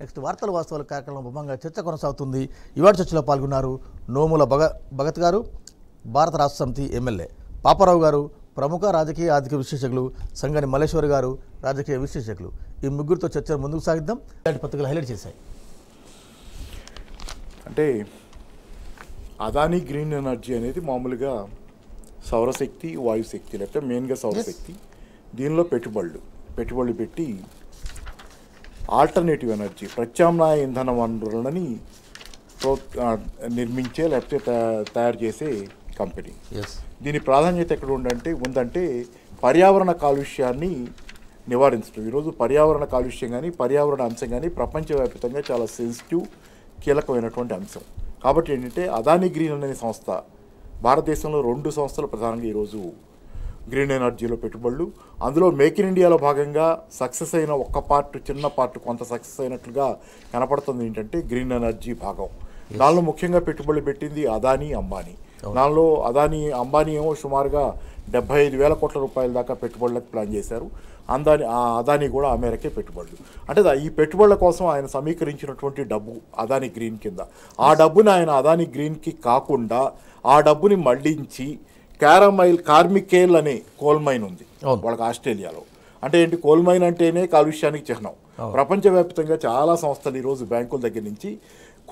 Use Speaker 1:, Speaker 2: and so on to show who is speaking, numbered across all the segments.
Speaker 1: Next వార్తల వాస్తవాల కార్యక్రమం భాగంగా చర్చ కొనసాగుతుంది. ఇవాటి చర్చలో పాల్గొన్నారు నోముల భగ భగత్ గారు భారత రాష్ట్ర సమితి ఎమ్మెల్యే. పాపారావు గారు ప్రముఖ రాజకీయ ఆర్థిక విశ్లేషకులు సంగని మల్లేశ్వర్ గారు రాజకీయ విశ్లేషకులు. ఈ ముగ్గురితో చర్చను ముందుకు సాగిద్దాం. ఇలాంటి పత్రికలు హైలైట్ చేశాయి.
Speaker 2: అంటే అదానీ గ్రీన్ ఎనర్జీ అనేది మామూలుగా సౌరశక్తి వాయుశక్తి లేకపోతే మెయిన్గా సౌరశక్తి. దీనిలో పెట్టుబడులు. పెట్టుబడులు పెట్టి ఆల్టర్నేటివ్ ఎనర్జీ ప్రత్యామ్నాయ ఇంధన వనరులని నిర్మించే లేకపోతే తయా- తయారు చేసే కంపెనీ. దీని ప్రాధాన్యత ఎక్కడ ఉందంటే ఉందంటే పర్యావరణ కాలుష్యాన్ని నివారించడం. ఈరోజు పర్యావరణ కాలుష్యం కానీ పర్యావరణ అంశం కానీ ప్రపంచవ్యాప్తంగా చాలా సెన్సిటివ్ కీలకమైనటువంటి అంశం. కాబట్టి ఏంటంటే అదానీ గ్రీన్ అనే సంస్థ భారతదేశంలో రెండు సంస్థలు ప్రధానంగా ఈరోజు గ్రీన్ ఎనర్జీలో పెట్టుబడులు. అందులో మేక్ ఇన్ ఇండియాలో భాగంగా సక్సెస్ అయిన ఒక్క పార్ట్ చిన్న పార్ట్ కొంత సక్సెస్ అయినట్లుగా కనపడుతుంది ఏంటంటే గ్రీన్ ఎనర్జీ భాగం. దానిలో ముఖ్యంగా పెట్టుబడులు పెట్టింది అదానీ అంబానీ. దానిలో అదానీ అంబానీ ఏమో సుమారుగా డెబ్బై ఐదు వేల కోట్ల రూపాయల దాకా పెట్టుబడులకు ప్లాన్ చేశారు. అందాని ఆ అదానీ కూడా ఆ మేరకే పెట్టుబడులు. అంటే ఈ పెట్టుబడుల కోసం ఆయన సమీకరించినటువంటి డబ్బు అదానీ గ్రీన్ కింద. ఆ డబ్బుని ఆయన అదానీ గ్రీన్కి కాకుండా ఆ డబ్బుని మళ్ళించి క్యారమైల్ కార్మికేల్ అనే కోల్ మైన్ ఉంది. వాళ్ళకి ఆస్ట్రేలియాలో. అంటే ఏంటి? కోల్ మైన్ అంటేనే కాలుష్యానికి చిహ్నం. ప్రపంచవ్యాప్తంగా చాలా సంస్థలు ఈరోజు బ్యాంకుల దగ్గర నుంచి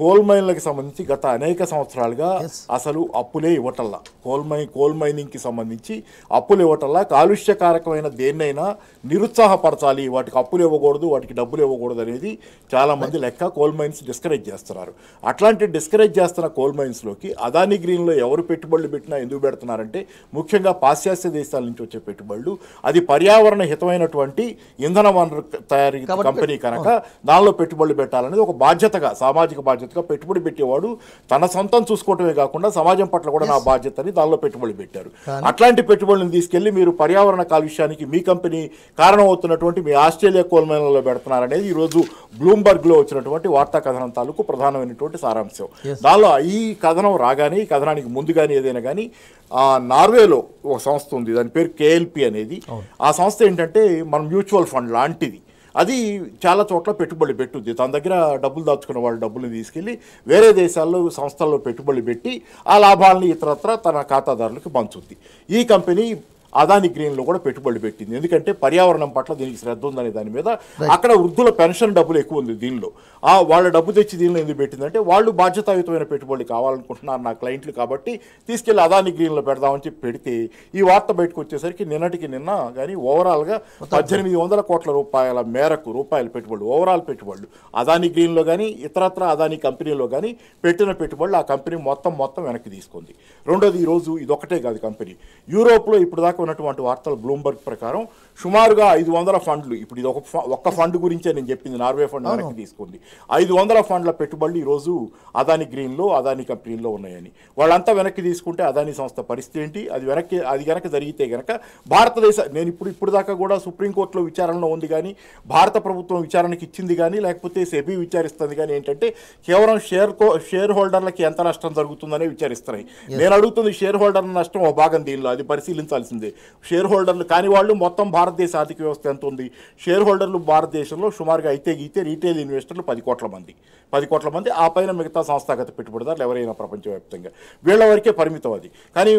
Speaker 2: కోల్ మైన్లకు సంబంధించి గత అనేక సంవత్సరాలుగా. అసలు అప్పులే ఇవ్వటల్లా. కోల్ మైన్ కోల్ మైనింగ్కి సంబంధించి అప్పులు ఇవ్వటల్లా. కాలుష్యకారకమైన దేన్నైనా నిరుత్సాహపరచాలి. వాటికి అప్పులు ఇవ్వకూడదు వాటికి డబ్బులు ఇవ్వకూడదు అనేది చాలా మంది లెక్క కోల్ మైన్స్ డిస్కరేజ్ చేస్తున్నారు. అట్లాంటి డిస్కరేజ్ చేస్తున్న కోల్ మైన్స్లోకి అదానీ గ్రీన్లో ఎవరు పెట్టుబడులు పెట్టినా ఎందుకు పెడుతున్నారంటే ముఖ్యంగా పాశ్చాత్య దేశాల నుంచి వచ్చే పెట్టుబడులు అది పర్యావరణ హితమైనటువంటి ఇంధన వనరు తయారీ కంపెనీ కనుక దానిలో పెట్టుబడులు పెట్టాలనేది ఒక బాధ్యతగా సామాజిక బాధ్యతగా పెట్టుబడి పెట్టేవాడు తన సొంతం చూసుకోవటమే కాకుండా సమాజం పట్ల కూడా నా బాధ్యత అని దానిలో పెట్టుబడి పెట్టారు. అట్లాంటి పెట్టుబడులను తీసుకెళ్ళి మీరు పర్యావరణ కాలుష్యానికి మీ కంపెనీ కారణమవుతున్నటువంటి మీ ఆస్ట్రేలియా కోల్మైన్లలో పెడుతున్నారనేది ఈరోజు బ్లూంబర్గ్లో వచ్చినటువంటి వార్తా కథనం తాలూకు ప్రధానమైనటువంటి సారాంశం. దానిలో ఈ కథనం రాగానే ఈ కథనానికి ముందు కానీ ఏదైనా కానీ ఆ, నార్వేలో ఒక సంస్థ ఉంది దాని పేరు కేఎల్పి అనేది. ఆ సంస్థ ఏంటంటే మన మ్యూచువల్ ఫండ్ లాంటిది. అది చాలా చోట్ల పెట్టుబడి పెట్టుద్ది తన దగ్గర డబ్బులు దాచుకున్న వాళ్ళ డబ్బులు తీసుకెళ్ళి వేరే దేశాల్లో సంస్థల్లో పెట్టుబడి పెట్టి ఆ లాభాలని ఇతరత్ర తన ఖాతాదారులకు పంచుద్ది. ఈ కంపెనీ అదాని గ్రీన్లో కూడా పెట్టుబడి పెట్టింది. ఎందుకంటే పర్యావరణం పట్ల దీనికి శ్రద్ధ ఉందనే దాని మీద అక్కడ వృద్ధుల పెన్షన్ డబ్బులు ఎక్కువ ఉంది దీనిలో. ఆ వాళ్ళ డబ్బు తెచ్చి దీనిలో ఎందుకు పెట్టిందంటే వాళ్ళు బాధ్యతాయుతమైన పెట్టుబడి కావాలనుకుంటున్నారు నా క్లయింట్లు కాబట్టి తీసుకెళ్ళి అదాని గ్రీన్లో పెడదామని చెప్పి పెడితే ఈ వార్త బయటకు వచ్చేసరికి నిన్నటికి నిన్న కానీ ఓవరాల్గా పద్దెనిమిది వందల కోట్ల రూపాయల మేరకు రూపాయల పెట్టుబడులు ఓవరాల్ పెట్టుబడులు అదాని గ్రీన్లో కానీ ఇతరత్ర అదాని కంపెనీలో కానీ పెట్టిన పెట్టుబడులు ఆ కంపెనీ మొత్తం మొత్తం వెనక్కి తీసుకుంది. రెండోది ఈరోజు ఇదొకటే కాదు కంపెనీ. యూరోప్లో ఇప్పుడు దాకా ఉన్నటువంటి వార్తలు బ్లూంబర్గ్ ప్రకారం సుమారుగా ఐదు వందల ఫండ్లు. ఇప్పుడు ఇది ఒక ఫ- ఒక్క ఫండ్ గురించే నేను చెప్పింది. నార్వే ఫండ్ వెనక్కి తీసుకుంది. ఐదు వందల ఫండ్ల పెట్టుబడులు ఈరోజు అదాని గ్రీన్లో అదాని కంపెనీలో ఉన్నాయని. వాళ్ళంతా వెనక్కి తీసుకుంటే అదాని సంస్థ పరిస్థితి ఏంటి? అది వెనక్కి అది కనుక జరిగితే కనుక భారతదేశ నేను ఇప్పుడు ఇప్పుడు దాకా కూడా సుప్రీంకోర్టులో విచారణలో ఉంది కానీ భారత ప్రభుత్వం విచారణకి ఇచ్చింది కానీ లేకపోతే సెబీ విచారిస్తుంది కానీ ఏంటంటే కేవలం షేర్ షేర్ హోల్డర్లకి ఎంత నష్టం జరుగుతుందనే విచారిస్తున్నాయి. నేను అడుగుతుంది షేర్ హోల్డర్ నష్టం ఒక భాగం దీనిలో అది పరిశీలించాల్సిందే. షేర్ హోల్డర్లు కాని వాళ్ళు మొత్తం భారతదేశ ఆర్థిక వ్యవస్థ ఎంత ఉంది? షేర్ హోల్డర్లు భారతదేశంలో సుమారుగా అయితే గీతే రీటైల్ ఇన్వెస్టర్లు పది కోట్ల మంది. పది కోట్ల మంది ఆ పైన మిగతా సంస్థాగత పెట్టుబడిదారులు ఎవరైనా ప్రపంచవ్యాప్తంగా వీళ్ళ వరకే పరిమితం అది. కానీ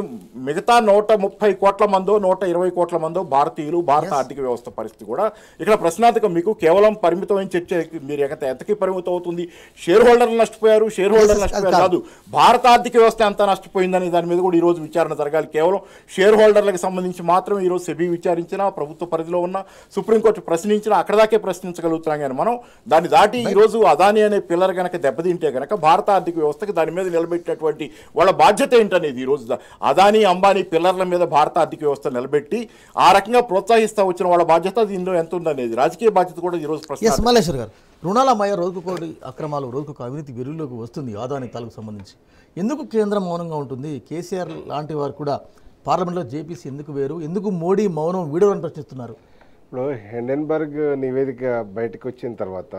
Speaker 2: మిగతా నూట ముప్పై కోట్ల మందో నూట ఇరవై కోట్ల మందో భారతీయులు భారత ఆర్థిక వ్యవస్థ పరిస్థితి కూడా ఇక్కడ ప్రశ్నార్థకం మీకు కేవలం పరిమితమైన చర్చ మీరు ఎంత ఎంతకి పరిమితం అవుతుంది? షేర్ హోల్డర్లు నష్టపోయారు షేర్ హోల్డర్లు నష్టపోయారు కాదు. భారత ఆర్థిక వ్యవస్థ ఎంత నష్టపోయిందని దాని మీద కూడా ఈరోజు విచారణ జరగాలి. కేవలం షేర్ హోల్డర్లకు సంబంధించి మాత్రమే ఈరోజు సెబీ విచారించినా ప్రభుత్వ పరిధిలో ఉన్న సుప్రీంకోర్టు ప్రశ్నించిన అక్కడ దాకే ప్రశ్నించగలుగుతున్నాం కానీ మనం దాన్ని దాటి ఈరోజు అదాని అనే పిల్లర్ కనుక దెబ్బతింటే కనుక భారత ఆర్థిక వ్యవస్థకి దాని మీద నిలబెట్టినటువంటి వాళ్ళ బాధ్యత ఏంటనేది ఈరోజు ద- అదాని అంబానీ పిల్లర్ల మీద భారత ఆర్థిక వ్యవస్థ నిలబెట్టి ఆ రకంగా ప్రోత్సహిస్తా వచ్చిన వాళ్ళ బాధ్యత దీనిలో ఎంత ఉందనేది? రాజకీయ బాధ్యత కూడా ఈరోజు ప్రశ్న.
Speaker 1: మల్లేశ్వర్ గారు. రుణాల మయ రోజుకు అక్రమాలు రోజుకు అవినీతి వెలుగులోకి వస్తుంది ఆదాని తాలకు సంబంధించి. ఎందుకు కేంద్రం మౌనంగా ఉంటుంది? కేసీఆర్ లాంటి వారు కూడా పార్లమెంట్లో జేపీసీ ఎందుకు వేరు? ఎందుకు మోడీ మౌనం వీడవని ప్రశ్నిస్తున్నారు?
Speaker 3: ఇప్పుడు హెండెన్బర్గ్ నివేదిక బయటకు వచ్చిన తర్వాత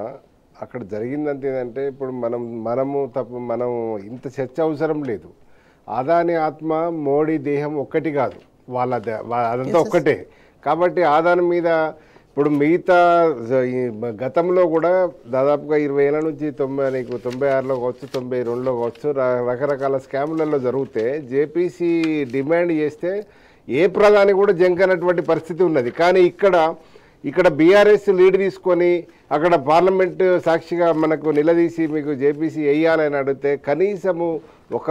Speaker 3: అక్కడ జరిగిందంత ఏంటంటే ఇప్పుడు మనం మనము తప్ప మనం ఇంత చర్చ అవసరం లేదు. ఆదాని ఆత్మ మోడీ దేహం ఒక్కటి కాదు. వాళ్ళ అదంతా ఒక్కటే. కాబట్టి ఆదాని మీద ఇప్పుడు మిగతా గతంలో కూడా దాదాపుగా ఇరవై ఏళ్ళ నుంచి తొంభై నీకు తొంభై ఆరులో కావచ్చు తొంభై రెండులో కావచ్చు రకరకాల స్కాములలో జరిగితే జేపీసీ డిమాండ్ చేస్తే ఏ ప్రధాని కూడా జంకనటువంటి పరిస్థితి ఉన్నది. కానీ ఇక్కడ ఇక్కడ బీఆర్ఎస్ లీడ్ తీసుకొని అక్కడ పార్లమెంట్ సాక్షిగా మనకు నిలదీసి మీకు జేపీసీ వేయాలని అడిగితే కనీసము ఒక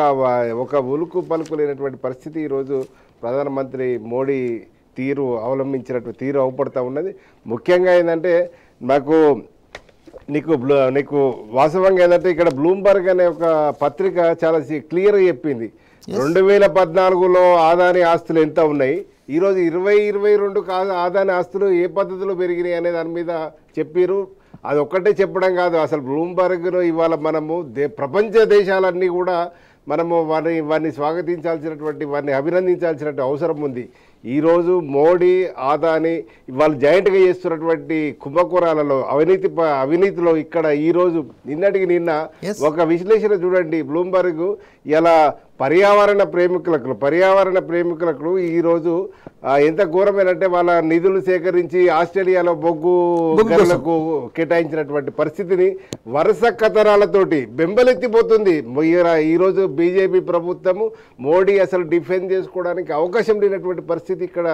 Speaker 3: ఒక ఉలుకు పలుకు లేనటువంటి పరిస్థితి ఈరోజు ప్రధానమంత్రి మోడీ తీరు అవలంబించినటువంటి తీరు అవపడతా ఉన్నది. ముఖ్యంగా ఏంటంటే నాకు నీకు బ్లూ- నీకు వాస్తవంగా ఏంటంటే ఇక్కడ బ్లూంబర్గ్ అనే ఒక పత్రిక చాలా క్లియర్గా చెప్పింది. రెండు వేల పద్నాలుగులో ఆదాని ఆస్తులు ఎంత ఉన్నాయి? ఈరోజు ఇరవై ఇరవై రెండు ఆదాని ఆస్తులు ఏ పద్ధతిలో పెరిగినాయి అనే దాని మీద చెప్పారు అది ఒక్కటే చెప్పడం కాదు అసలు బ్లూంబర్గ్లో ఇవాళ మనము దే ప్రపంచ దేశాలన్నీ కూడా మనము వారిని వారిని స్వాగతించాల్సినటువంటి వారిని అభినందించాల్సినటువంటి అవసరం ఉంది. ఈరోజు మోడీ ఆదాని వాళ్ళు జాయింట్గా చేస్తున్నటువంటి కుంభకోణాలలో అవినీతి ప- అవినీతిలో ఇక్కడ ఈరోజు నిన్నటికి నిన్న. ఒక విశ్లేషణ చూడండి బ్లూంబర్గ్ ఇలా పర్యావరణ ప్రేమికులకు పర్యావరణ ప్రేమికులకు ఈరోజు ఎంత ఘోరమైనంటే వాళ్ళ నిధులు సేకరించి ఆస్ట్రేలియాలో బొగ్గు. గనులకు కేటాయించినటువంటి పరిస్థితిని వరుస కథనాలతోటి బెంబలెత్తిపోతుంది ఈరోజు బీజేపీ ప్రభుత్వము మోడీ అసలు డిఫెండ్ చేసుకోవడానికి అవకాశం లేనటువంటి పరిస్థితి ఇక్కడ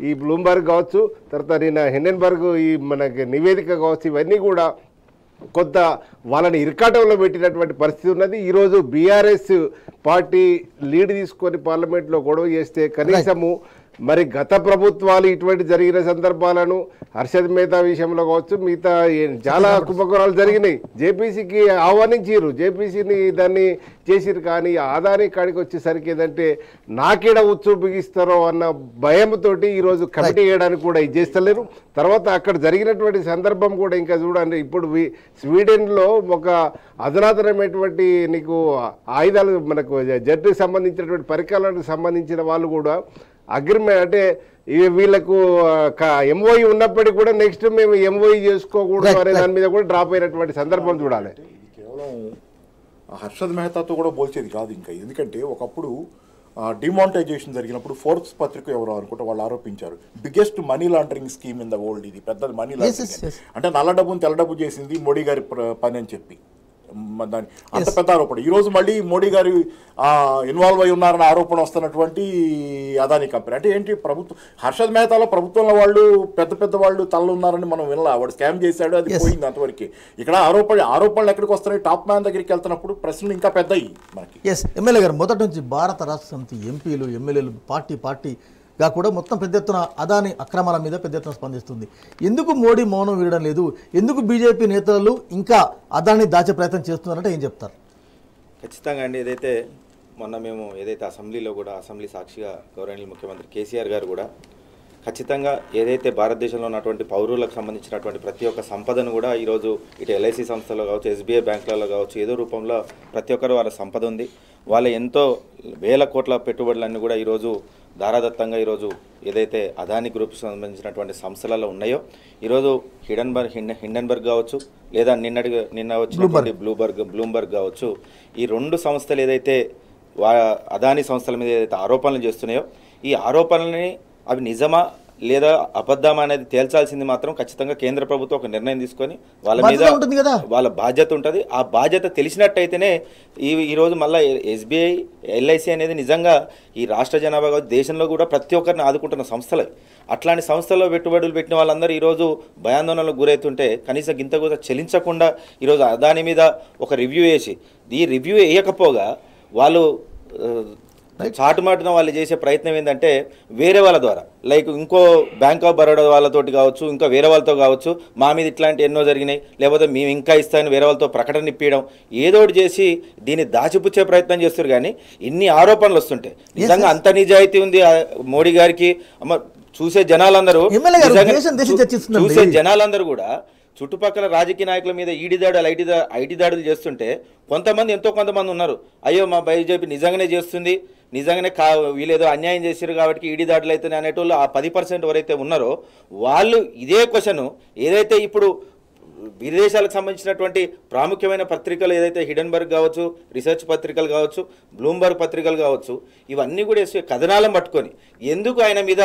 Speaker 3: ఈ బ్లూంబర్గ్ కావచ్చు తర్వాత నిన్న హెండెన్బర్గ్ ఈ మనకి నివేదిక కావచ్చు ఇవన్నీ కూడా కొంత వాళ్ళని ఇరకాటంలో పెట్టినటువంటి పరిస్థితి ఉన్నది. ఈరోజు బీఆర్ఎస్ పార్టీ లీడ్ తీసుకొని పార్లమెంట్లో గొడవ చేస్తే కనీసము మరి గత ప్రభుత్వాలు ఇటువంటి జరిగిన సందర్భాలను హర్షద్ మేతా విషయంలో కావచ్చు మిగతా చాలా కుంభకోణాలు జరిగినాయి. జేపీసీకి ఆహ్వానించారు జేపీసీని దాన్ని చేసిరు కానీ ఆదాని కాడికి వచ్చేసరికి ఏంటంటే నాకేడ ఉచ్చు బిగిస్తారో అన్న భయంతోటి ఈరోజు కమిటీ వేయడానికి కూడా ఇది చేస్తలేరు. తర్వాత అక్కడ జరిగినటువంటి సందర్భం కూడా ఇంకా చూడండి. ఇప్పుడు స్వీడన్లో ఒక అధునాతనమైనటువంటి నీకు ఆయుధాలు మనకు జట్టుకు సంబంధించినటువంటి పరికరాలకు సంబంధించిన వాళ్ళు కూడా అగ్రిమెంట్ అంటే వీళ్ళకు ఎంఓఈ ఉన్నప్పటికీ కూడా నెక్స్ట్ మేము ఎంఓఈ చేసుకోకూడదు
Speaker 1: Right,
Speaker 3: అనే. దాని మీద కూడా డ్రాప్ అయినటువంటి సందర్భం చూడాలి.
Speaker 2: ఇది కేవలం హర్షద్ మెహతాతో కూడా పోల్చేది కాదు ఇంకా. ఎందుకంటే ఒకప్పుడు డిమానిటైజేషన్ జరిగినప్పుడు ఫోర్బ్స్ పత్రిక ఎవరో అనుకుంటే వాళ్ళు ఆరోపించారు. Biggest money laundering scheme in the world ఇది. పెద్ద మనీ లాండరింగ్. అంటే నల్ల డబ్బును తెల్ల డబ్బు చేసింది మోడీ గారి పని అని చెప్పి. దాని అంత పెద్ద ఆరోపణ. ఈ రోజు మళ్ళీ మోడీ గారు ఇన్వాల్వ్ అయి ఉన్నారన్న ఆరోపణ వస్తున్నటువంటి అదాని కంపెనీ. అంటే ఏంటి ప్రభుత్వం హర్షద్ మెహతాలో ప్రభుత్వంలో వాళ్ళు పెద్ద పెద్ద వాళ్ళు తలలు ఉన్నారని మనం వినలా. వాడు స్కామ్ చేశాడు అది. పోయింది అంతవరకు. ఇక్కడ ఆరోపణ ఆరోపణలు ఎక్కడికి వస్తున్నాయి? టాప్ మ్యాన్ దగ్గరికి వెళ్తున్నప్పుడు ప్రశ్నలు ఇంకా పెద్దయి మనకి.
Speaker 1: ఎస్ ఎమ్మెల్యే గారు మొదటి నుంచి భారత రాష్ట్ర సమితి ఎంపీలు ఎమ్మెల్యేలు పార్టీ గా కూడా మొత్తం పెద్ద ఎత్తున అదాని అక్రమాల మీద పెద్ద ఎత్తున స్పందిస్తుంది. ఎందుకు మోడీ మౌనం వీడడం లేదు? ఎందుకు బీజేపీ నేతలు ఇంకా అదాని దాచే ప్రయత్నం చేస్తున్నారంటే ఏం చెప్తారు?
Speaker 4: ఖచ్చితంగా అండి. ఏదైతే మొన్న మేము ఏదైతే అసెంబ్లీలో కూడా అసెంబ్లీ సాక్షిగా గౌరవనీయ ముఖ్యమంత్రి కేసీఆర్ గారు కూడా ఖచ్చితంగా ఏదైతే భారతదేశంలో ఉన్నటువంటి పౌరులకు సంబంధించినటువంటి ప్రతి ఒక్క సంపదను కూడా ఈరోజు ఇటు ఎల్ఐసి సంస్థలో కావచ్చు ఎస్బీఐ బ్యాంకులలో కావచ్చు ఏదో రూపంలో ప్రతి ఒక్కరు వాళ్ళ సంపద ఉంది. వాళ్ళ ఎంతో వేల కోట్ల పెట్టుబడులన్నీ కూడా ఈరోజు ధారాదత్తంగా ఈరోజు ఏదైతే అదాని గ్రూప్ సంబంధించినటువంటి సంస్థలలో ఉన్నాయో ఈరోజు హిడన్బర్గ్ హిండ హిండన్బర్గ్ కావచ్చు లేదా నిన్నటి నిన్న వచ్చినటువంటి బ్లూబర్గ్ బ్లూంబర్గ్ కావచ్చు ఈ రెండు సంస్థలు ఏదైతే వా అదాని సంస్థల మీద ఏదైతే ఆరోపణలు చేస్తున్నాయో ఈ ఆరోపణలని అవి నిజమా లేదా అబద్ధమా అనేది తేల్చాల్సింది మాత్రం ఖచ్చితంగా కేంద్ర ప్రభుత్వం ఒక నిర్ణయం తీసుకొని వాళ్ళ మీద
Speaker 1: ఉంటుంది కదా.
Speaker 4: వాళ్ళ బాధ్యత ఉంటుంది ఆ బాధ్యత తెలిసినట్టయితేనే ఈ ఈరోజు మళ్ళీ ఎస్బీఐ ఎల్ఐసి అనేది నిజంగా ఈ రాష్ట్ర జనాభా దేశంలో కూడా ప్రతి ఒక్కరిని ఆదుకుంటున్న సంస్థలే అట్లాంటి సంస్థల్లో పెట్టుబడులు పెట్టిన వాళ్ళందరూ ఈరోజు భయాందోళనలకు గురవుతుంటే కనీసం గింత కూడా చెల్లించకుండా ఈరోజు అదాని మీద ఒక రివ్యూ వేసి ఈ రివ్యూ వేయకపోగా వాళ్ళు చాటుమాటున వాళ్ళు చేసే ప్రయత్నం ఏంటంటే వేరే వాళ్ళ ద్వారా. లైక్ ఇంకో బ్యాంక్ ఆఫ్ బరోడా వాళ్ళతోటి కావచ్చు ఇంకా వేరే వాళ్ళతో కావచ్చు మా మీద ఇట్లాంటి ఎన్నో జరిగినాయి. లేకపోతే మేము ఇంకా ఇస్తామని వేరే వాళ్ళతో ప్రకటన ఇప్పించడం ఏదో ఒకటి చేసి దీన్ని దాచిపుచ్చే ప్రయత్నం చేస్తారు కానీ ఇన్ని ఆరోపణలు వస్తుంటాయి. నిజంగా అంత నిజాయితీ ఉంది మోడీ గారికి. అమ్మ చూసే జనాలందరూ. చూసే జనాలందరూ కూడా చుట్టుపక్కల రాజకీయ నాయకుల మీద ఈడి దాడులు ఐటీ దా ఐటీ దాడులు చేస్తుంటే కొంతమంది ఎంతో కొంతమంది ఉన్నారు. అయ్యో మా బీజేపీ నిజంగానే చేస్తుంది నిజంగానే కా వీళ్ళేదో అన్యాయం చేశారు కాబట్టి ఈడి దాడులు అయితే అనేటోళ్ళు ఆ పది పర్సెంట్ ఎవరైతే ఉన్నారో వాళ్ళు ఇదే క్వశ్చన్ ఏదైతే ఇప్పుడు విదేశాలకు సంబంధించినటువంటి ప్రాముఖ్యమైన పత్రికలు ఏదైతే హిడెన్బర్గ్ కావచ్చు రీసెర్చ్ పత్రికలు కావచ్చు బ్లూంబర్గ్ పత్రికలు కావచ్చు ఇవన్నీ కూడా వేసే కథనాలను పట్టుకొని ఎందుకు ఆయన మీద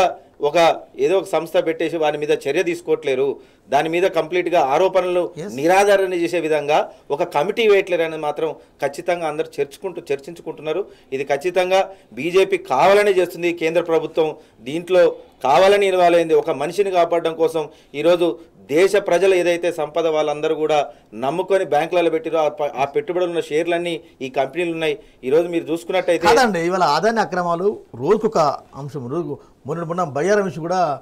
Speaker 4: ఒక ఏదో ఒక సంస్థ పెట్టేసి వారి మీద చర్య తీసుకోవట్లేరు? దాని మీద కంప్లీట్గా ఆరోపణలు నిరాధారణ చేసే విధంగా ఒక కమిటీ వేయట్లేరు అనేది మాత్రం ఖచ్చితంగా అందరూ చర్చుకుంటూ చర్చించుకుంటున్నారు. ఇది ఖచ్చితంగా బీజేపీ కావాలని చేస్తుంది. కేంద్ర ప్రభుత్వం దీంట్లో కావాలని ఇన్వాల్వ్ అయింది ఒక మనిషిని కాపాడడం కోసం ఈరోజు దేశ ప్రజలు ఏదైతే సంపద వాళ్ళందరూ కూడా నమ్ముకొని బ్యాంకులలో పెట్టిరో ఆ పెట్టుబడులు ఉన్న షేర్లన్నీ ఈ కంపెనీలు ఉన్నాయి. ఈరోజు మీరు చూసుకున్నట్టయితే
Speaker 1: కాదండి ఇవాళ ఆదాయ అక్రమాలు రోజుకొక అంశం. రోజు మొన్న మొన్న బయ్యారం విషయం కూడా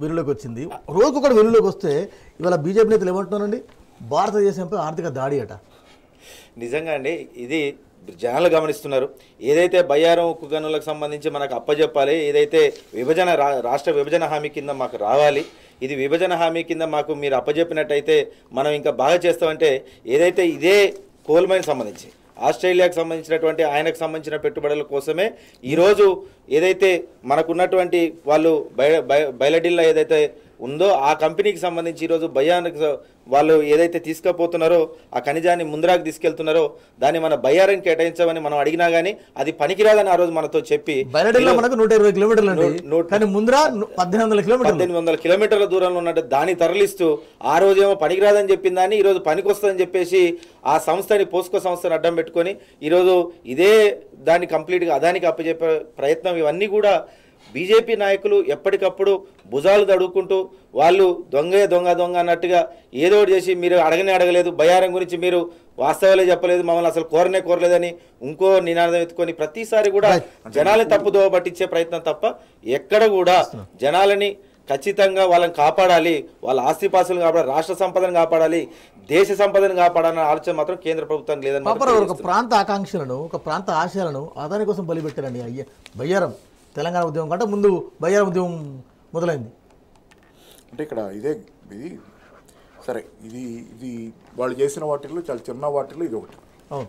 Speaker 1: వెలుగులోకి వచ్చింది. రోజుకొకటి వెలుగులోకి వస్తే ఇవాళ బీజేపీ నేతలు ఏమంటున్నారండి? భారతదేశంపై ఆర్థిక దాడి అట.
Speaker 4: నిజంగా అండి ఇది జనాలు గమనిస్తున్నారు. ఏదైతే బయ్యారం ఉక్కు గనులకు సంబంధించి మనకు అప్పజెప్పాలి ఏదైతే విభజన రా- రాష్ట్ర విభజన హామీ కింద మాకు రావాలి ఇది విభజన హామీ కింద మాకు మీరు అప్పజెప్పినట్టయితే మనం ఇంకా బాగా చేస్తామంటే ఏదైతే ఇదే కోల్మైన్ సంబంధించి ఆస్ట్రేలియాకు సంబంధించినటువంటి ఆయనకు సంబంధించిన పెట్టుబడుల కోసమే ఈరోజు ఏదైతే మనకున్నటువంటి వాళ్ళు బయ బయ- బయలడిల్లా ఏదైతే ఉందో ఆ కంపెనీకి సంబంధించి ఈరోజు భయానికి వాళ్ళు ఏదైతే తీసుకుపోతున్నారో ఆ ఖనిజాన్ని ముందరాకు తీసుకెళ్తున్నారో దాన్ని మన బయ్యారం కేటాయించమని మనం అడిగినా కానీ అది పనికిరాదని ఆ రోజు మనతో చెప్పి
Speaker 1: మనకు నూట ఇరవై కిలోమీటర్లు ముందర పద్దెనిమిది వందల కిలోమీటర్లు.
Speaker 4: పద్దెనిమిది వందల కిలోమీటర్ల దూరంలో ఉన్నట్టు దాన్ని తరలిస్తూ ఆ రోజేమో పనికిరాదని చెప్పింది దాన్ని ఈరోజు పనికొస్తుందని చెప్పేసి ఆ సంస్థని పోస్కో సంస్థని అడ్డం పెట్టుకొని ఈరోజు ఇదే దాన్ని కంప్లీట్గా అదానికి అప్పచెప్పే ప్రయత్నం ఇవన్నీ కూడా బీజేపీ నాయకులు ఎప్పటికప్పుడు భుజాలు తడుక్కుంటూ వాళ్ళు దొంగే దొంగ దొంగ అన్నట్టుగా ఏదో ఒకటి చేసి మీరు అడగనే అడగలేదు బయారం గురించి మీరు వాస్తవాలే చెప్పలేదు మమ్మల్ని అసలు కోరనే కోరలేదని ఇంకో నినాదం ఎత్తుకొని ప్రతిసారి కూడా జనాలని తప్పుదోవ పట్టించే ప్రయత్నం తప్ప ఎక్కడ కూడా జనాలని ఖచ్చితంగా వాళ్ళని కాపాడాలి వాళ్ళ ఆస్తిపాస్తులను కాపాడాలి రాష్ట్ర సంపదను కాపాడాలి దేశ సంపదను కాపాడాలన్న ఆలోచన మాత్రం కేంద్ర ప్రభుత్వం లేదని
Speaker 1: ఒక. ప్రాంత ఆకాంక్షలను ఒక ప్రాంత ఆశయాలను అదాని కోసం బలిపెట్టారండి అయ్య బయ్యారం. తెలంగాణ ఉద్యమం కంటే ముందు బయ్యారం ఉద్యమం మొదలైంది.
Speaker 2: అంటే ఇక్కడ ఇదే ఇది సరే ఇది ఇది వాళ్ళు చేసిన వాటిల్లో చాలా చిన్న వాటిల్లో ఇది ఒకటి.
Speaker 1: అవును.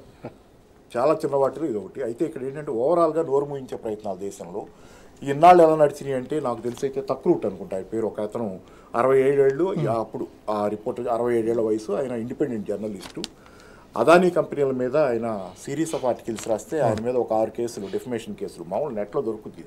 Speaker 2: చాలా చిన్న వాటిలో ఇది ఒకటి. అయితే ఇక్కడ ఏంటంటే ఓవరాల్గా నోరు మూయించే ప్రయత్నాలు దేశంలో. ఇన్నాళ్ళు ఎలా నడిచినాయి అంటే నాకు తెలిసి అయితే తక్కువ రూట్ అనుకుంటా. ఆయన పేరు ఒక అతను అరవై ఏడేళ్ళు అప్పుడు ఆ రిపోర్ట్ అరవై ఏడేళ్ళ వయసు ఆయన ఇండిపెండెంట్ జర్నలిస్టు. అదానీ కంపెనీల మీద ఆయన సిరీస్ ఆఫ్ ఆర్టికల్స్ రాస్తే ఆయన మీద ఒక ఆరు కేసులు డిఫమేషన్ కేసులు మామూలు నెట్లో దొరుకుతుంది.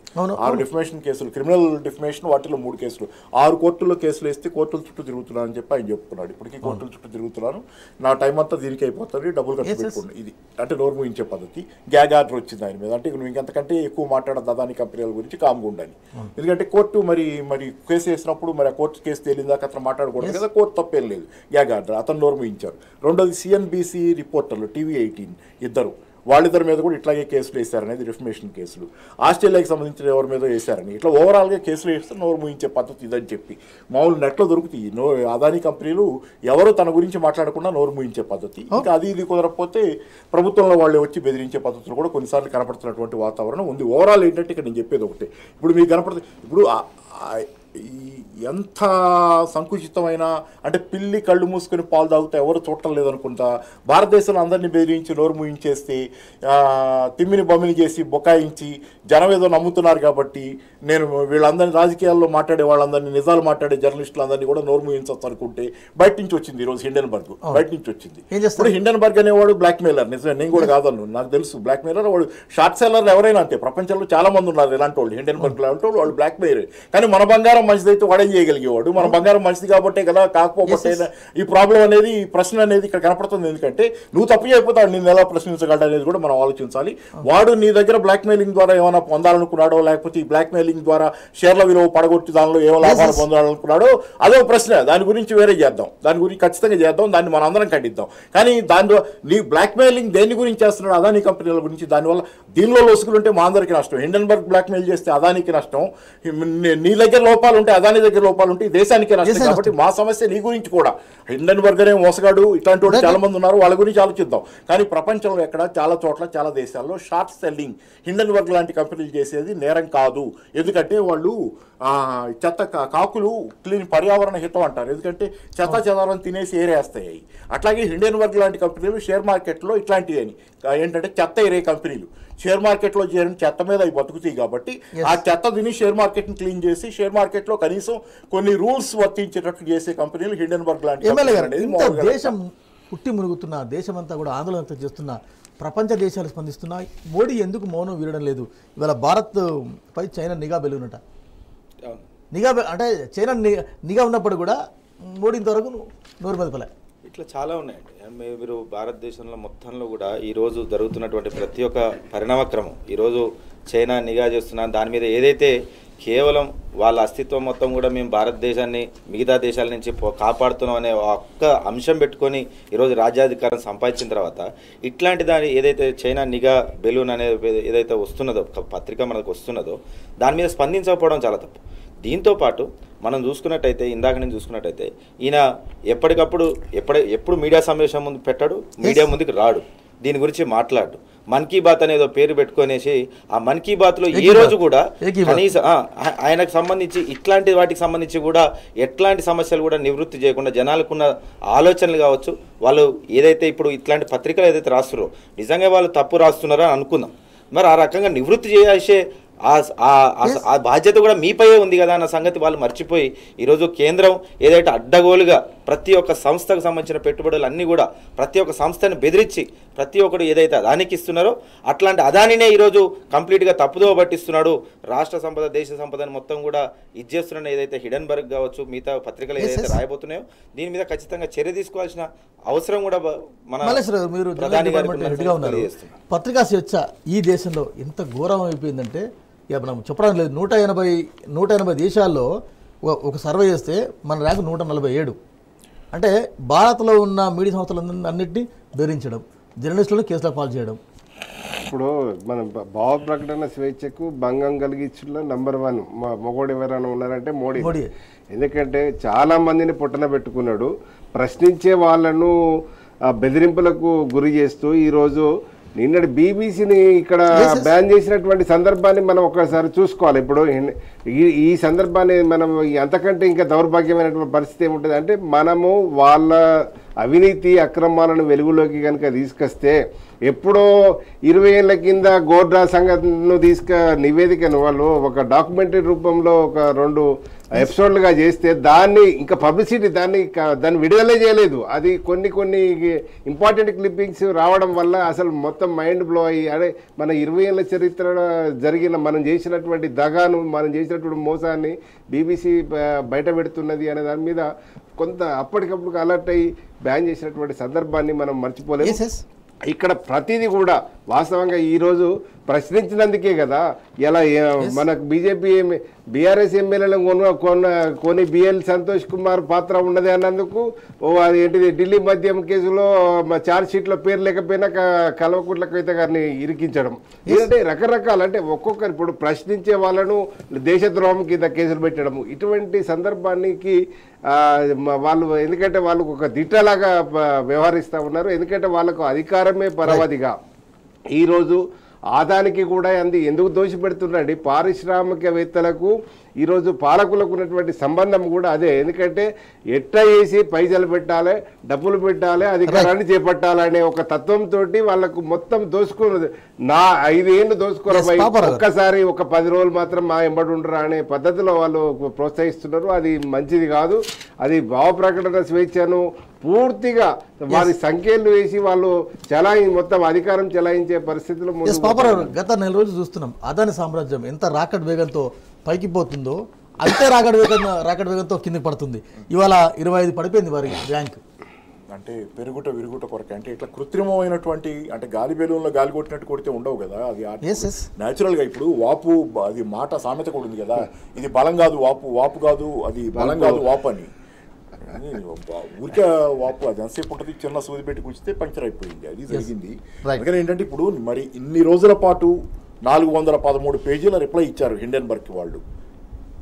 Speaker 2: ఆరు డిఫమేషన్ కేసులు క్రిమినల్ డిఫమేషన్ వాటిలో మూడు కేసులు. ఆరు కోర్టుల్లో కేసులు వేస్తే కోర్టుల చుట్టూ తిరుగుతున్నాను అని చెప్పి ఆయన చెప్పుకున్నాడు ఇప్పటికీ కోర్టుల చుట్టూ తిరుగుతున్నాను. నా టైం అంతా దీనికి అయిపోతుంది. డబ్బులు ఖర్చు. పెట్టుకోండి. ఇది అంటే నోరు మూయించే పద్ధతి. గ్యాగ్ ఆర్డర్ వచ్చింది ఆయన మీద. అంటే నువ్వు ఇంకంతకంటే ఎక్కువ మాట్లాడద్దు అదాని కంపెనీల గురించి కామ్గా ఉండాలి ఎందుకంటే కోర్టు మరి మరి కేసు వేసినప్పుడు మరి ఆ కోర్టు కేసు తేలిందాక అతను మాట్లాడకూడదు కదా. కోర్టు తప్పేం లేదు. గ్యాగ్ ఆర్డర్ అతను నోరు మూయించారు. రెండోది సిఎన్బిసి రిపోర్టర్లు టీవీ ఎయిటీన్ ఇద్దరు. వాళ్ళిద్దరి మీద కూడా ఇట్లాగే కేసులు వేశారనేది రిఫర్మేషన్ కేసులు. ఆస్ట్రేలియాకి సంబంధించిన ఎవరి మీద వేశారని. ఇట్లా ఓవరాల్గా కేసులు వేస్తే నోరు మూయించే పద్ధతి ఇదని చెప్పి. మామూలు నెట్లో దొరుకుతాయి. నో అదాని కంపెనీలు ఎవరు తన గురించి మాట్లాడకుండా నోరు మూయించే పద్ధతి. ఇంకా అది ఇది కుదరకపోతే ప్రభుత్వంలో వాళ్ళు వచ్చి బెదిరించే పద్ధతులు కూడా కొన్నిసార్లు కనపడుతున్నటువంటి వాతావరణం ఉంది. ఓవరాల్ ఏంటంటే ఇక్కడ నేను చెప్పేది ఒకటే. ఇప్పుడు మీకు కనపడుతుంది ఇప్పుడు ఎంత సంకుచితమైన అంటే పిల్లి కళ్ళు మూసుకొని పాలు తాగుతా ఎవరు చూడటం లేదనుకుంటా. భారతదేశంలో అందరినీ బెదిరించి నోరు మూయించేస్తే ఆ, తిమ్మిని బొమ్మిని చేసి బొకాయించి జనం ఏదో నమ్ముతున్నారు కాబట్టి నేను వీళ్ళందరినీ రాజకీయాల్లో మాట్లాడే వాళ్ళందరినీ నిజాలు మాట్లాడే జర్నలిస్టులందరినీ కూడా నోరు మూయించవచ్చు అనుకుంటే బయట నుంచి వచ్చింది ఈరోజు హిండెన్బర్గ్. బయట నుంచి వచ్చింది? ఇప్పుడు హిండెన్బర్గ్ అనేవాడు బ్లాక్ మెయిలర్ నిజమే నేను కూడా కాదన్ను. నాకు తెలుసు బ్లాక్ మెయిలర్ వాడు. షార్ట్ సెల్లర్ ఎవరైనా అంతే. ప్రపంచంలో చాలా మంది ఉన్నారు ఇలాంటి వాళ్ళు. హిండెన్బర్గ్ లాంటి వాళ్ళు వాళ్ళు బ్లాక్ మెయిలర్ కానీ మన బంగారం మంచిదైతే వాడేం చేయగలిగేవాడు. మన బంగారం మంచిది కాబట్టే కదా కాకపోతే ఈ ప్రాబ్లం అనేది ఈ ప్రశ్న అనేది ఇక్కడ కనపడుతుంది. ఎందుకంటే నువ్వు తప్పు చేయకపోతే నేను ఎలా ప్రశ్నించగలడు అనేది కూడా మనం ఆలోచించాలి. వాడు నీ దగ్గర బ్లాక్ మెయిలింగ్ ద్వారా ఏమైనా పొందాలనుకున్నాడో లేకపోతే ఈ బ్లాక్ మెయిలింగ్ ద్వారా షేర్ల విలువ పడగొట్టి దానిలో ఏమో లాభాలు పొందాలనుకున్నాడో అదో ప్రశ్న. దాని గురించి వేరే చేద్దాం. దాని గురించి ఖచ్చితంగా చేద్దాం. దాన్ని మన అందరం ఖండిద్దాం. కానీ దాని ద్వా- నీ బ్లాక్ మెయిలింగ్ దేని గురించి చేస్తున్నాడు అదానీ కంపెనీల గురించి దానివల్ల దీనిలో ఉంటే మా అందరికీ నష్టం. హిండెన్బర్గ్ బ్లాక్ మెయిల్ చేస్తే అదానికి నష్టం. నీ దగ్గర లోపాలు ఉంటే అదాని దగ్గర లోపాలు ఉంటే ఈ దేశానికి నష్టం. కాబట్టి మా సమస్య నీ గురించి కూడా. హిండెన్బర్గ్ అనే మోసగాడు ఇట్లాంటి వాడు చాలా మంది ఉన్నారు వాళ్ళ గురించి ఆలోచిద్దాం. కానీ ప్రపంచంలో ఎక్కడ చాలా చోట్ల చాలా దేశాల్లో షార్ట్ సెల్లింగ్ హిండెన్బర్గ్ లాంటి కంపెనీలు చేసేది నేరం కాదు. ఎందుకంటే వాళ్ళు ఆ, చెత్త కాకులు క్లీన్ పర్యావరణ హితం అంటారు. ఎందుకంటే చెత్త చెదారం తినేసి ఏరేస్తాయి. అట్లాగే హిండెన్బర్గ్ లాంటి కంపెనీలు షేర్ మార్కెట్లో ఇట్లాంటివి అని. ఏంటంటే చెత్త ఏరే కంపెనీలు. షేర్ మార్కెట్లో చేరిన చెత్త మీద అవి బతుకుతాయి కాబట్టి ఆ చెత్త తిని షేర్ మార్కెట్ని క్లీన్ చేసి షేర్ మార్కెట్లో కనీసం కొన్ని రూల్స్ వర్తించేటట్టు చేసే కంపెనీలు హిండెన్బర్గ్ లాంటి
Speaker 1: దేశం పుట్టి మునుగుతున్న దేశమంతా కూడా ఆందోళన వ్యక్తం చేస్తున్న ప్రపంచ దేశాలు స్పందిస్తున్నా మోడీ ఎందుకు మౌనం వీరడం లేదు? ఇవాళ భారత్ పై చైనా నిఘా బెలుగునట. నిఘా అంటే చైనా నిఘా ఉన్నప్పుడు కూడా మోడీ ఇంతవరకు నోరు మెదపలే
Speaker 4: ఇట్లా చాలా ఉన్నాయండి. మీరు భారతదేశంలో మొత్తంలో కూడా ఈరోజు జరుగుతున్నటువంటి ప్రతి ఒక్క పరిణామక్రమం ఈరోజు చైనా నిఘా చేస్తున్న దాని మీద ఏదైతే కేవలం వాళ్ళ అస్తిత్వం మొత్తం కూడా మేము భారతదేశాన్ని మిగతా దేశాల నుంచి కాపాడుతున్నాం అనే ఒక్క అంశం పెట్టుకొని ఈరోజు రాజ్యాధికారం సంపాదించిన తర్వాత ఇట్లాంటి దాని ఏదైతే చైనా నిఘా బెలూన్ అనేది ఏదైతే వస్తున్నదో పత్రిక మనకు వస్తున్నదో దాని మీద స్పందించకపోవడం చాలా తప్పు. దీంతో పాటు మనం చూసుకున్నట్టయితే ఇందాక నేను చూసుకున్నట్టయితే ఈయన ఎప్పటికప్పుడు ఎప్పటి ఎప్పుడు మీడియా సమావేశం ముందు పెట్టాడు మీడియా ముందుకు రాడు దీని గురించి మాట్లాడు మన్ కీ బాత్ అనేది పేరు పెట్టుకునేసి ఆ మన్ కీ బాత్లో
Speaker 1: ఏకీ
Speaker 4: ఏ రోజు. కూడా. కనీసం ఆయనకు సంబంధించి ఇట్లాంటి వాటికి సంబంధించి కూడా ఎట్లాంటి సమస్యలు కూడా నివృత్తి చేయకుండా జనాలకున్న ఆలోచనలు కావచ్చు వాళ్ళు ఏదైతే ఇప్పుడు ఇట్లాంటి పత్రికలు ఏదైతే రాస్తున్నారో నిజంగా వాళ్ళు తప్పు రాస్తున్నారో అని అనుకుందాం మరి ఆ రకంగా నివృత్తి చేసే ఆ బాధ్యత కూడా మీపైయే ఉంది కదా అన్న సంగతి వాళ్ళు మర్చిపోయి ఈరోజు కేంద్రం ఏదైతే అడ్డగోలుగా ప్రతి ఒక్క సంస్థకు సంబంధించిన పెట్టుబడులు అన్నీ కూడా ప్రతి ఒక్క సంస్థని బెదిరించి ప్రతి ఒక్కడు ఏదైతే అదానికి ఇస్తున్నారో అట్లాంటి అదానినే ఈరోజు కంప్లీట్గా తప్పుదో పట్టిస్తున్నాడు రాష్ట్ర సంపద దేశ సంపదని మొత్తం కూడా ఇచ్చేస్తున్న ఏదైతే హిడెన్బర్గ్ కావచ్చు మిగతా పత్రికలు ఏదైతే. రాయబోతున్నాయో దీని మీద ఖచ్చితంగా చర్య తీసుకోవాల్సిన అవసరం కూడా మన
Speaker 1: మీరు. పత్రికా స్వేచ్ఛ ఈ దేశంలో ఎంత ఘోరం అయిపోయిందంటే ఇక మనం చెప్పడం లేదు. నూట ఎనభై నూట ఎనభై దేశాల్లో ఒక- సర్వే చేస్తే మన ర్యాంకు నూట నలభై ఏడు. అంటే భారత్లో ఉన్న మీడియా సంస్థలన్నింటినీ బెదిరించడం జర్నలిస్టులను కేసులో పాలు చేయడం.
Speaker 3: ఇప్పుడు మన భావ ప్రకటన స్వేచ్ఛకు భంగం కలిగించిన నంబర్ వన్ మా మొగోడు ఎవరైనా ఉన్నారంటే మోడీ.
Speaker 1: మోడీ.
Speaker 3: ఎందుకంటే చాలా మందిని పుట్టన పెట్టుకున్నాడు. ప్రశ్నించే వాళ్ళను బెదిరింపులకు గురి చేస్తూ ఈరోజు నిన్నటి బీబీసీని ఇక్కడ బ్యాన్ చేసినటువంటి సందర్భాన్ని మనం ఒకసారి చూసుకోవాలి. ఇప్పుడు ఈ సందర్భాన్ని మనం అంతకంటే ఇంకా దౌర్భాగ్యమైనటువంటి పరిస్థితి ఏముంటుంది అంటే మనము వాళ్ళ అవినీతి అక్రమాలను వెలుగులోకి కనుక తీసుకొస్తే ఎప్పుడో ఇరవై ఏళ్ళ కింద గోడ్రా సంఘటనను తీసుక నివేదికను వాళ్ళు ఒక డాక్యుమెంటరీ రూపంలో ఒక రెండు ఎపిసోడ్లుగా చేస్తే దాన్ని ఇంకా పబ్లిసిటీ దాన్ని దాన్ని విడుదలే చేయలేదు. అది కొన్ని కొన్ని ఇంపార్టెంట్ క్లిప్పింగ్స్ రావడం వల్ల అసలు మొత్తం మైండ్ బ్లో అయ్యి అదే మన ఇరవై ఏళ్ళ చరిత్ర జరిగిన మనం చేసినటువంటి దగాను మనం చేసినటువంటి మోసాన్ని బీబీసీ బయట పెడుతున్నది అనే దాని మీద కొంత అప్పటికప్పుడు అలర్ట్ అయ్యి బ్యాన్ చేసినటువంటి సందర్భాన్ని మనం మర్చిపోలేము. ఇక్కడ ప్రతిదీ కూడా వాస్తవంగా ఈరోజు ప్రశ్నించినందుకే కదా ఏ- మనకు బీజేపీ బీఆర్ఎస్ ఎమ్మెల్యేలను కొన కొన్న కొని బిఎల్ సంతోష్ కుమార్ పాత్ర ఉన్నది అన్నందుకు ఓ అది ఏంటిది ఢిల్లీ మద్యం కేసులో మా ఛార్జ్ షీట్లో పేరు లేకపోయినా కల్వకుంట్ల కవిత గారిని ఇరికించడం. ఏంటంటే రకరకాల అంటే ఒక్కొక్కరు ఇప్పుడు ప్రశ్నించే వాళ్ళను దేశద్రోహం కింద కేసులు పెట్టడము. ఇటువంటి సందర్భానికి వాళ్ళు ఎందుకంటే వాళ్ళు ఒక దిట్టలాగా వ్యవహరిస్తూ ఉన్నారు. ఎందుకంటే వాళ్ళకు అధికారమే పరవధిగా ఈరోజు ఆదానికి కూడా అంది. ఎందుకు దోషి పెడుతున్నారండి పారిశ్రామికవేత్తలకు ఈరోజు పాలకులకు ఉన్నటువంటి సంబంధం కూడా అదే. ఎందుకంటే ఎట్ట చేసి పైసలు పెట్టాలి డబ్బులు పెట్టాలి అధికారాన్ని చేపట్టాలనే ఒక తత్వంతో వాళ్ళకు మొత్తం దోసుకున్నది. నా ఐదేళ్ళు
Speaker 1: గారు.
Speaker 3: ఒక్కసారి ఒక పది రోజులు మాత్రం మా ఎంబడి ఉండరా అనే పద్ధతిలో వాళ్ళు ప్రోత్సహిస్తున్నారు. అది మంచిది కాదు. అది భావ ప్రకటన స్వేచ్ఛను పూర్తిగా వారి సంఖ్యలు వేసి వాళ్ళు చలాయి మొత్తం అధికారం చెలాయించే పరిస్థితులు
Speaker 1: పాపరావు గత నెల రోజులు చూస్తున్నాం. అదాని సామ్రాజ్యం ఎంత రాకెట్ వేగంతో పైకి పోతుందో అంతే రాకెట్ వేగం రాకెట్ వేగంతో కిందకి పడుతుంది. ఇవాళ ఇరవై ఐదు పడిపోయింది వారి ర్యాంక్
Speaker 2: అంటే పెరుగుట విరుగుట కొరకే. అంటే ఇట్లా కృత్రిమమైనటువంటి అంటే గాలి బెలూన్లో గాలి కొట్టినట్టు కొడితే ఉండవు కదా? అది
Speaker 1: Yes, yes.
Speaker 2: న్యాచురల్గా ఇప్పుడు వాపు అది మాట సామెత కూడా ఉంది కదా? ఇది బలం కాదు వాపు వాపు కాదు అది బలం కాదు వాపు అని. ఊరికే వాపు అది ఎంతసేపు ఉంటుంది? చిన్న సూది పెట్టి కూర్చితే పంక్చర్ అయిపోయింది. అది జరిగింది. అందుకని ఏంటంటే ఇప్పుడు మరి ఇన్ని రోజుల పాటు నాలుగు వందల పదమూడు పేజీల రిప్లై ఇచ్చారు హిండెన్బర్గ్ వాళ్ళు.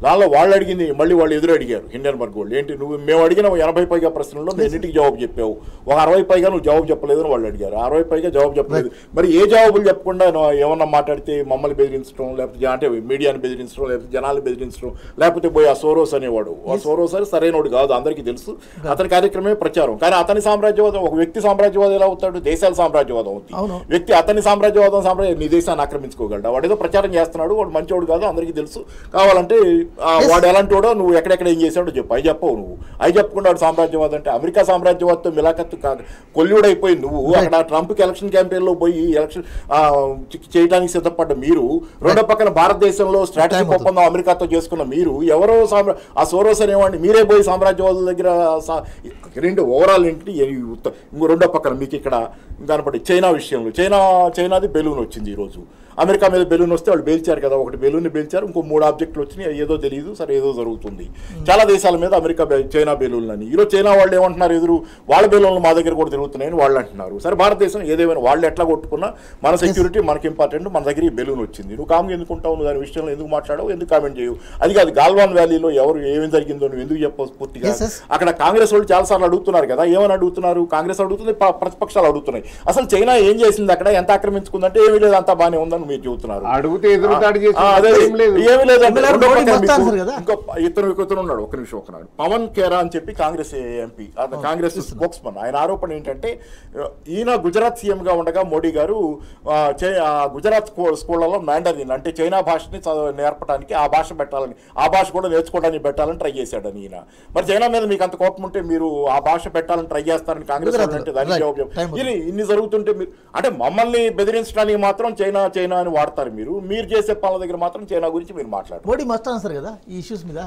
Speaker 2: దానిలో వాళ్ళు అడిగింది మళ్ళీ వాళ్ళు ఎదురు అడిగారు హిండెన్బర్గ్ వాళ్ళు. ఏంటి నువ్వు మేము అడిగిన ఎనభై పైగా ప్రశ్నల్లో నేను ఇంటికి జవాబు చెప్పావు? ఒక అరవై పైగా నువ్వు జవాబు చెప్పలేదు అని వాళ్ళు అడిగారు. అరవై పైగా జవాబు చెప్పలేదు. మరి ఏ జవాబులు చెప్పకుండా ఏమన్నా మాట్లాడితే మమ్మల్ని బెదిరించడం లేకపోతే అంటే మీడియాని బెదిరించడం లేకపోతే జనాలు బెదిరించడం లేకపోతే పోయి ఆ సోరోస్ అనేవాడు. ఆ సోరోస్ అని సరైనవాడు కాదు అందరికీ తెలుసు. అతని కార్యక్రమమే ప్రచారం. కానీ అతని సామ్రాజ్యవాదం ఒక వ్యక్తి సామ్రాజ్యవాదం ఎలా అవుతాడు? దేశాల సామ్రాజ్యవాదం అవుతుంది. వ్యక్తి అతని సామ్రాజ్యవాదం సామ్రాజ్యం నీ దేశాన్ని ఆక్రమించుకోగలడు? వాడు ఏదో ప్రచారం చేస్తున్నాడు వాడు మంచోడు కాదు అందరికీ తెలుసు. కావాలంటే వాడు ఎలాంటోడో నువ్వు ఎక్కడెక్కడ ఏం చేశాడో చెప్పు. అవి చెప్పవు నువ్వు. అవి చెప్పకుండా వాడు సామ్రాజ్యవాదం అంటే అమెరికా సామ్రాజ్యవాదంతో మిలాఖత్తు కాదు కొల్లుడైపోయి నువ్వు. అక్కడ ట్రంప్కి ఎలక్షన్ క్యాంపెయిన్లో పోయి ఎలక్షన్ చేయడానికి సిద్ధపడ్డ మీరు రెండో పక్కన భారతదేశంలో స్ట్రాటజిక్ ఒప్పందం అమెరికాతో చేసుకున్న మీరు ఎవరో సామ్రా ఆ సోరోస్ అనేవాడిని మీరే పోయి సామ్రాజ్యవాదుల దగ్గర రెండు ఓవరాల్ ఏంటి? రెండో పక్కన మీకు ఇక్కడ కనపడి చైనా విషయంలో. చైనా చైనాది బెలూన్ వచ్చింది ఈరోజు. అమెరికా మీద బెలూన్ వస్తే వాళ్ళు పేల్చారు కదా ఒకటి బెలూన్ పేల్చారు ఇంకో మూడు ఆబ్జెక్టులు వచ్చినాయి ఏదో తెలియదు సరే ఏదో జరుగుతుంది. చాలా దేశాల మీద అమెరికా చైనా బెలూన్లు అని ఈరోజు చైనా వాళ్ళు ఏమంటున్నారు ఎదురు? వాళ్ళ బెలూన్లు మా దగ్గర కూడా తిరుగుతున్నాయని వాళ్ళు అంటున్నారు. సరే భారతదేశం ఏదేమైనా వాళ్ళు ఎట్లా కొట్టుకున్నా మన సెక్యూరిటీ మనకి ఇంపార్టెంట్ మన దగ్గర ఈ బెలూన్ వచ్చింది. నువ్వు కామ్గా ఎందుకు ఉంటావు? నువ్వు దాని విషయంలో ఎందుకు మాట్లాడవు? ఎందుకు కామెంట్ చేయవు? అది కాదు గాల్వాన్ వ్యాలీలో ఎవరు ఏమేమి జరిగిందో నువ్వు ఎందుకు చెప్పవు పూర్తిగా. అక్కడ కాంగ్రెస్ వాళ్ళు చాలా సార్లు అడుగుతున్నారు కదా ఏమని అడుగుతున్నారు? కాంగ్రెస్ అడుగుతుంది ప్రతిపక్షాలు అడుగుతున్నాయి. అసలు చైనా ఏం చేసింది అక్కడ? ఎంత ఆక్రమించుకుందంటే ఏమీ లేదు అంతా బాగానే ఉందని మీరు చెబుతున్నారు
Speaker 3: అడిగితే
Speaker 2: ఇతను ఇతను ఉన్నాడు. ఒక నిమిషం ఒక నాడు పవన్ ఖేరా అని చెప్పి కాంగ్రెస్ ఎంపీ కాంగ్రెస్ స్పోక్స్ మన్ ఆయన ఆరోపణ ఏంటంటే ఈయన గుజరాత్ సీఎం గా ఉండగా మోడీ గారు గుజరాత్ స్కూ- స్కూళ్ళలో మ్యాండరిన్ అంటే చైనా భాషని నేర్పడానికి ఆ భాష పెట్టాలని ఆ భాష కూడా నేర్చుకోవడానికి పెట్టాలని ట్రై చేశాడని ఈయన. మరి చైనా మీద మీకు అంత కోపం ఉంటే మీరు ఆ భాష పెట్టాలని ట్రై చేస్తారని కాంగ్రెస్ అంటే దానికి
Speaker 1: right.
Speaker 2: జవాబు ఇన్ని జరుగుతుంటే మీరు అంటే మమ్మల్ని బెదిరించడానికి మాత్రం చైనా చైనా అని వాడతారు మీరు. మీరు చేసే పనుల దగ్గర మాత్రం చైనా గురించి మీరు మాట్లాడతారు
Speaker 1: మోడీ మస్తు ఆన్సర్ కదా ఈ ఇష్యూస్ మీద?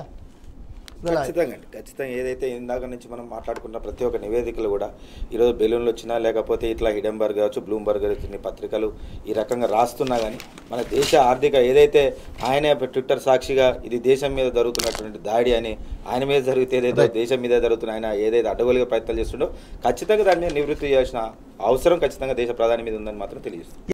Speaker 4: ఖచ్చితంగా అండి. ఖచ్చితంగా ఏదైతే ఇందాక నుంచి మనం మాట్లాడుకున్న ప్రతి ఒక్క నివేదికలు కూడా ఈరోజు బెలూన్లు వచ్చినా లేకపోతే ఇట్లా హిడెంబర్గ్ కావచ్చు బ్లూంబర్గ్ వచ్చిన పత్రికలు ఈ రకంగా రాస్తున్నా కానీ మన దేశ ఆర్థిక ఏదైతే ఆయన ట్విట్టర్ సాక్షిగా ఇది దేశం మీద జరుగుతున్నటువంటి దాడి అని ఆయన మీద జరిగితే ఏదైతే దేశం మీద జరుగుతున్న ఆయన ఏదైతే అడ్డగోలుగా ప్రయత్నాలు చేస్తుండో ఖచ్చితంగా దాన్ని నివృత్తి చేయాల్సిన అవసరం ఖచ్చితంగా దేశ ప్రధాని మీద ఉందని మాత్రం తెలియజేస్తుంది